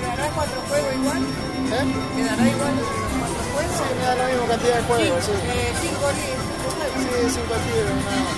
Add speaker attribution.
Speaker 1: ¿Quedará cuatro juegos igual?
Speaker 2: ¿Eh?
Speaker 1: ¿Quedará igual los cuatro juegos?
Speaker 2: Sí, me da la misma cantidad de juegos, sí.
Speaker 1: Eh, cinco libros.
Speaker 2: Sí, cinco tiros, nada más.